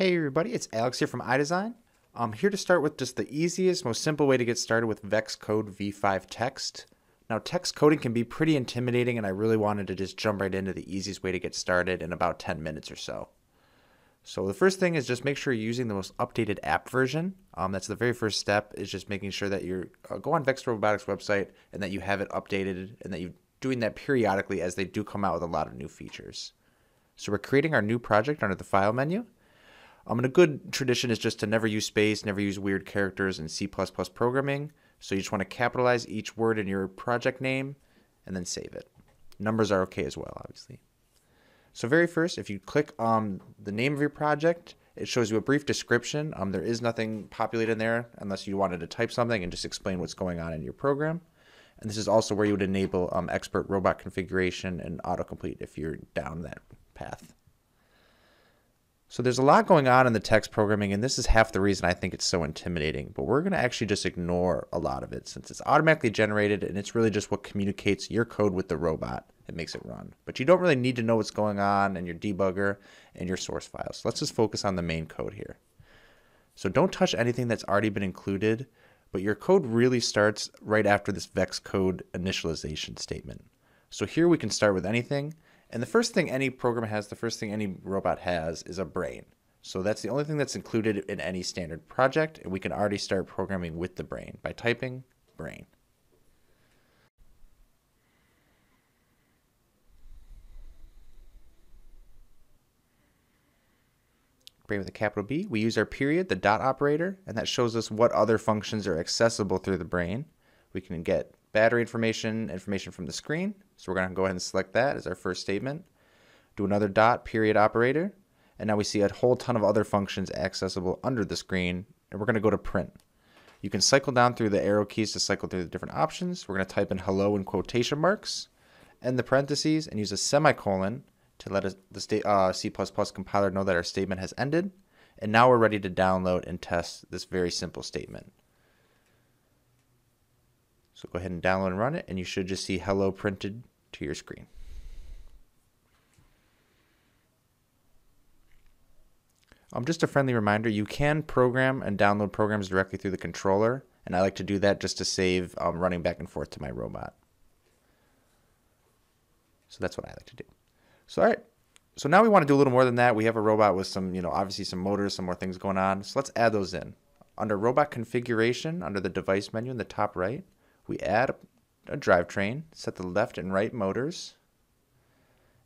Hey everybody, it's Alex here from iDesign. I'm here to start with just the easiest, most simple way to get started with VEX Code v5 text. Now text coding can be pretty intimidating and I really wanted to just jump right into the easiest way to get started in about 10 minutes or so. So the first thing is just make sure you're using the most updated app version. Um, that's the very first step is just making sure that you uh, go on Vex Robotics website and that you have it updated and that you're doing that periodically as they do come out with a lot of new features. So we're creating our new project under the file menu. Um, and a good tradition is just to never use space, never use weird characters in C++ programming. So you just want to capitalize each word in your project name and then save it. Numbers are okay as well, obviously. So very first, if you click on the name of your project, it shows you a brief description. Um, there is nothing populated in there unless you wanted to type something and just explain what's going on in your program. And this is also where you would enable um, expert robot configuration and autocomplete if you're down that path. So there's a lot going on in the text programming, and this is half the reason I think it's so intimidating. But we're going to actually just ignore a lot of it since it's automatically generated and it's really just what communicates your code with the robot that makes it run. But you don't really need to know what's going on in your debugger and your source files. So let's just focus on the main code here. So don't touch anything that's already been included, but your code really starts right after this VEX code initialization statement. So here we can start with anything. And the first thing any program has, the first thing any robot has is a brain. So that's the only thing that's included in any standard project, and we can already start programming with the brain by typing brain. Brain with a capital B. We use our period, the dot operator, and that shows us what other functions are accessible through the brain. We can get battery information, information from the screen. So we're going to go ahead and select that as our first statement. Do another dot period operator. And now we see a whole ton of other functions accessible under the screen. And we're going to go to print. You can cycle down through the arrow keys to cycle through the different options. We're going to type in hello in quotation marks, end the parentheses, and use a semicolon to let the state, uh, C++ compiler know that our statement has ended. And now we're ready to download and test this very simple statement. So go ahead and download and run it, and you should just see hello printed to your screen. Um, just a friendly reminder, you can program and download programs directly through the controller, and I like to do that just to save um, running back and forth to my robot. So that's what I like to do. So all right, so now we want to do a little more than that. We have a robot with some, you know, obviously some motors, some more things going on. So let's add those in. Under robot configuration, under the device menu in the top right, we add a drivetrain, set the left and right motors,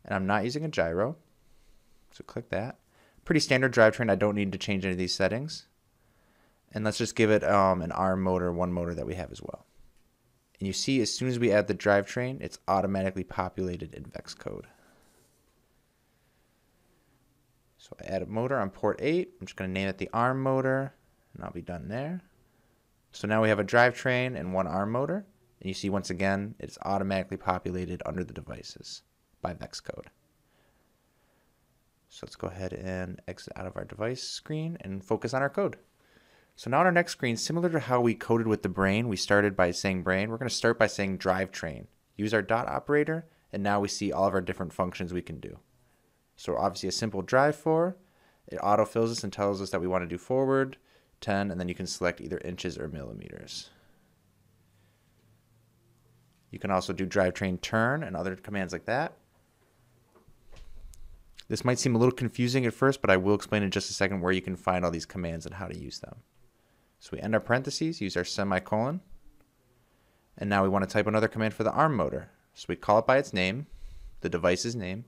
and I'm not using a gyro, so click that. Pretty standard drivetrain, I don't need to change any of these settings. And let's just give it um, an ARM motor, one motor that we have as well. And you see as soon as we add the drivetrain, it's automatically populated in VEX code. So I add a motor on port 8. I'm just going to name it the ARM motor, and I'll be done there. So now we have a drivetrain and one ARM motor. And you see once again, it's automatically populated under the devices by VEX code. So let's go ahead and exit out of our device screen and focus on our code. So now on our next screen, similar to how we coded with the brain, we started by saying brain, we're going to start by saying drivetrain. Use our dot operator, and now we see all of our different functions we can do. So obviously a simple drive for, it autofills us and tells us that we want to do forward, 10, and then you can select either inches or millimeters. You can also do drivetrain turn and other commands like that. This might seem a little confusing at first, but I will explain in just a second where you can find all these commands and how to use them. So we end our parentheses, use our semicolon, and now we want to type another command for the ARM motor. So we call it by its name, the device's name.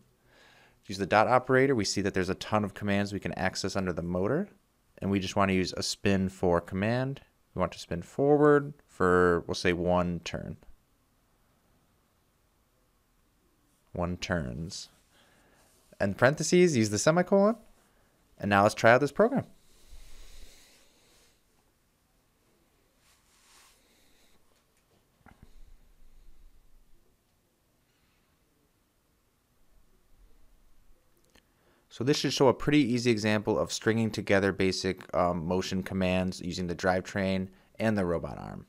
Use the dot operator, we see that there's a ton of commands we can access under the motor and we just want to use a spin for command. We want to spin forward for, we'll say one turn. One turns. And parentheses, use the semicolon. And now let's try out this program. So this should show a pretty easy example of stringing together basic um, motion commands using the drivetrain and the robot arm.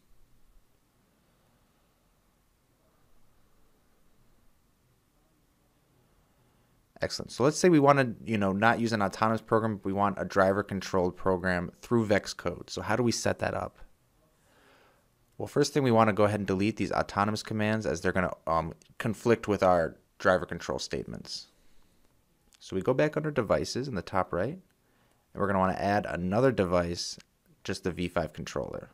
Excellent. So let's say we want to, you know, not use an autonomous program, but we want a driver controlled program through VEX Code. So how do we set that up? Well, first thing we want to go ahead and delete these autonomous commands as they're going to um, conflict with our driver control statements. So we go back under devices in the top right, and we're going to want to add another device, just the V5 controller.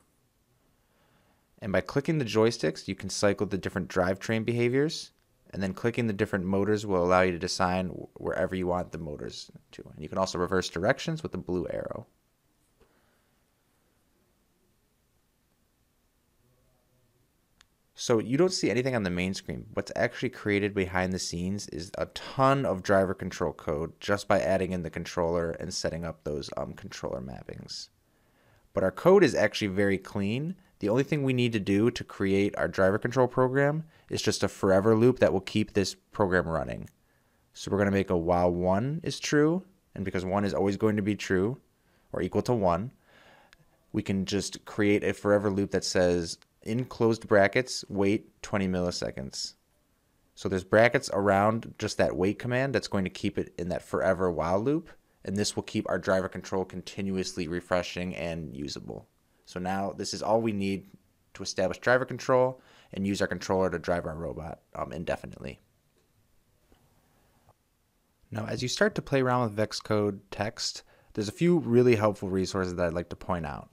And by clicking the joysticks, you can cycle the different drivetrain behaviors and then clicking the different motors will allow you to design wherever you want the motors to. And you can also reverse directions with the blue arrow. So you don't see anything on the main screen. What's actually created behind the scenes is a ton of driver control code just by adding in the controller and setting up those um, controller mappings. But our code is actually very clean the only thing we need to do to create our driver control program is just a forever loop that will keep this program running. So we're going to make a while 1 is true, and because 1 is always going to be true or equal to 1, we can just create a forever loop that says in closed brackets, wait 20 milliseconds. So there's brackets around just that wait command that's going to keep it in that forever while loop, and this will keep our driver control continuously refreshing and usable. So now this is all we need to establish driver control and use our controller to drive our robot um, indefinitely. Now, as you start to play around with VEX Code text, there's a few really helpful resources that I'd like to point out.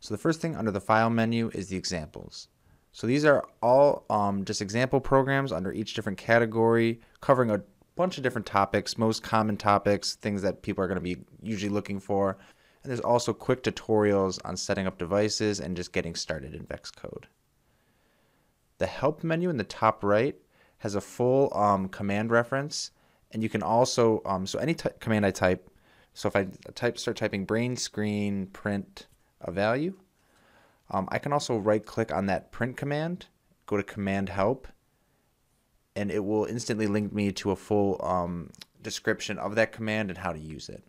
So the first thing under the File menu is the examples. So these are all um, just example programs under each different category, covering a bunch of different topics, most common topics, things that people are going to be usually looking for. And there's also quick tutorials on setting up devices and just getting started in VEX Code. The help menu in the top right has a full um, command reference and you can also, um, so any command I type, so if I type start typing brain screen print a value, um, I can also right click on that print command, go to command help, and it will instantly link me to a full um, description of that command and how to use it.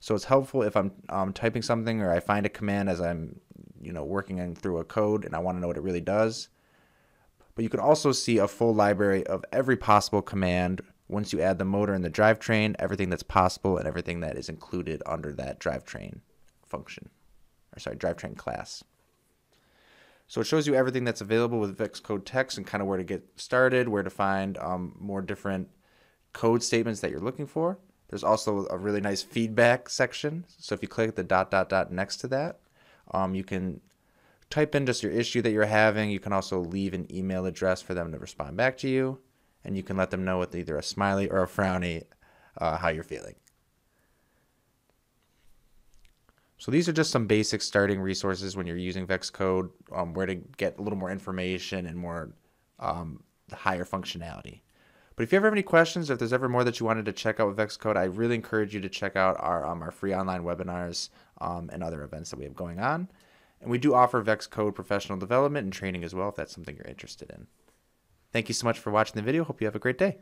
So it's helpful if I'm um, typing something or I find a command as I'm, you know, working through a code and I want to know what it really does. But you can also see a full library of every possible command once you add the motor and the drivetrain, everything that's possible and everything that is included under that drivetrain function, or sorry, drivetrain class. So it shows you everything that's available with VEX Code text and kind of where to get started, where to find um, more different code statements that you're looking for. There's also a really nice feedback section. So if you click the dot dot dot next to that, um, you can type in just your issue that you're having. You can also leave an email address for them to respond back to you, and you can let them know with either a smiley or a frowny uh, how you're feeling. So these are just some basic starting resources when you're using VEX Code, um, where to get a little more information and more um, higher functionality. But if you ever have any questions, or if there's ever more that you wanted to check out with VEX Code, I really encourage you to check out our um, our free online webinars um, and other events that we have going on. And we do offer VEX Code professional development and training as well if that's something you're interested in. Thank you so much for watching the video. Hope you have a great day.